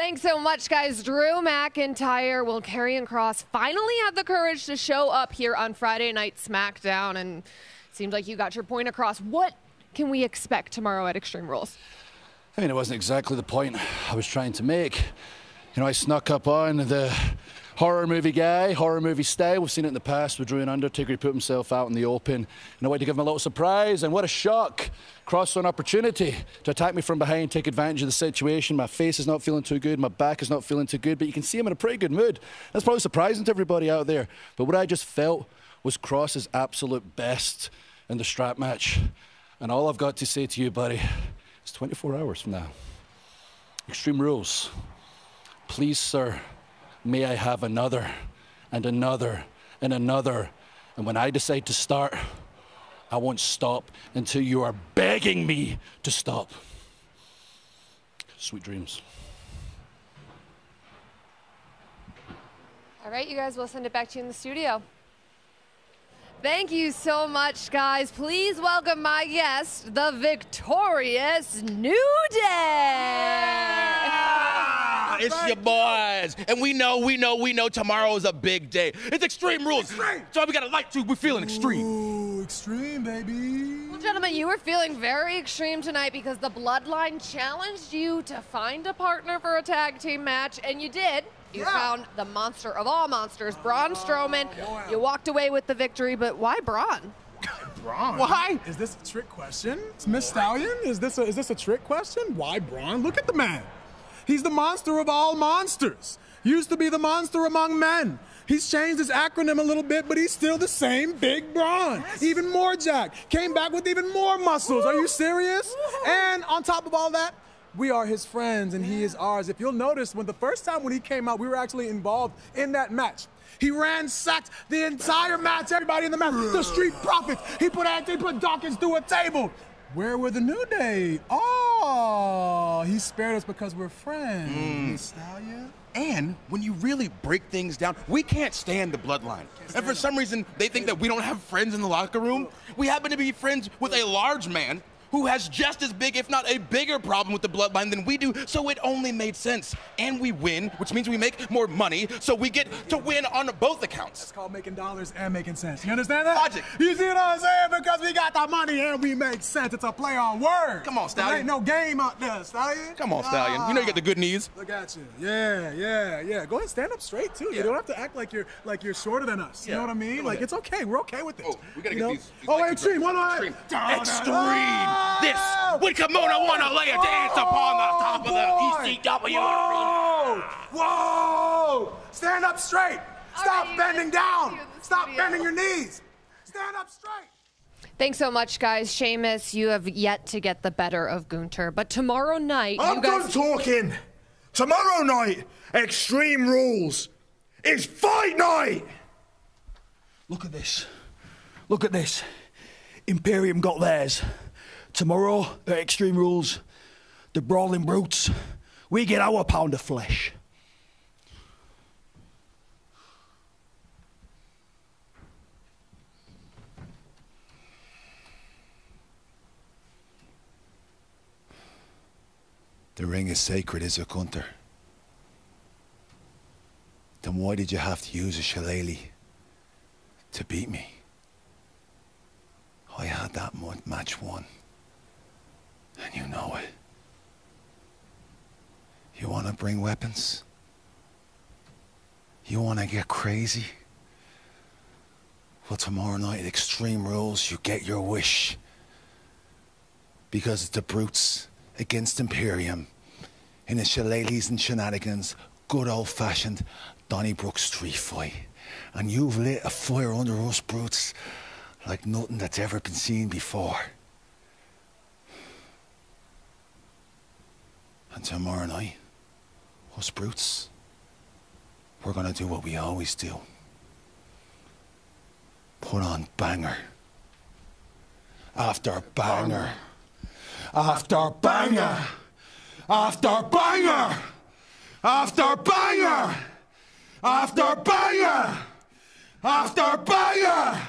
Thanks so much, guys. Drew McIntyre will Karrion Kross finally have the courage to show up here on Friday Night SmackDown, and seems like you got your point across. What can we expect tomorrow at Extreme Rules? I mean, it wasn't exactly the point I was trying to make. You know, I snuck up on the horror movie guy, horror movie style. We've seen it in the past with Drew and Undertaker. He put himself out in the open in a way to give him a little surprise. And what a shock! Kross an opportunity to attack me from behind, take advantage of the situation. My face is not feeling too good, my back is not feeling too good, but you can see him in a pretty good mood. That's probably surprising to everybody out there. But what I just felt was Kross's absolute best in the strap match. And all I've got to say to you, buddy, is 24 hours from now. Extreme rules. Please, sir, may I have another and another and another. And when I decide to start, I won't stop until you are begging me to stop. Sweet dreams. All right, you guys, we'll send it back to you in the studio. Thank you so much, guys. Please welcome my guest, the victorious New Day. It's your boys. And we know, we know, we know tomorrow is a big day. It's Extreme Rules. Extreme. So we got a light tube. We're feeling extreme. Ooh, extreme, baby. Well, gentlemen, you were feeling very extreme tonight because the Bloodline challenged you to find a partner for a tag team match, and you did. You Yeah. found the monster of all monsters, Braun oh, Strowman. You walked away with the victory, but why Braun? Braun. Why? Is this a trick question? It's Miss Stallion? Is this a, is this a trick question? Why Braun? Look at the man. He's the monster of all monsters. Used to be the monster among men. He's changed his acronym a little bit, but he's still the same big Braun. Even more jack. Came back with even more muscles. Are you serious? And on top of all that, we are his friends and he is ours. If you'll notice, when the first time when he came out, we were actually involved in that match. He ransacked the entire match, everybody in the match, the Street Profits. He put he put Dawkins through a table. Where were the New Day? Oh, he spared us because we're friends. Mm. Miss Stallion. And when you really break things down, we can't stand the bloodline. And for some reason, they think that we don't have friends in the locker room. We happen to be friends with a large man who has just as big, if not a bigger problem with the bloodline than we do, so it only made sense. And we win, which means we make more money, so we get to win on both accounts. It's called making dollars and making sense. You understand that? Logic. You see what I'm saying? Because we got the money and we make sense. It's a play on words. Come on, Stallion. There ain't no game out there, Stallion. Come on, Stallion. You know you got the good knees. Look at you. Yeah, yeah, yeah. Go ahead, stand up straight too. You don't have to act like you're like you're shorter than us. You know what I mean? Like it's okay. We're okay with it. Oh, we gotta you get know? these- these Oh, lights extreme. One more. Extreme. Down, Extreme. Down. This when Kimona wanna lay a dance upon the top of the ECW Whoa! Whoa! Stand up straight. Stop right, bending down. you in the Stop studio. bending your knees. Stand up straight. Thanks so much, guys. Sheamus, you have yet to get the better of Gunther, but tomorrow night, I'm you done talking. Tomorrow night, Extreme Rules is fight night. Look at this. Look at this. Imperium got theirs. Tomorrow at Extreme Rules, the Brawling Brutes, we get our pound of flesh. The ring is sacred, is it, Gunther? Then why did you have to use a shillelagh to beat me? I had that match won. And you know it. You want to bring weapons? You want to get crazy? Well, tomorrow night at Extreme Rules, you get your wish. Because it's the brutes against Imperium in the shillelaghs and shenanigans, good old fashioned Donnybrook street fight. And you've lit a fire under us brutes like nothing that's ever been seen before. And tomorrow night, us brutes, we're gonna do what we always do. Put on banger. After banger. After banger. After banger. After banger. After banger. After banger.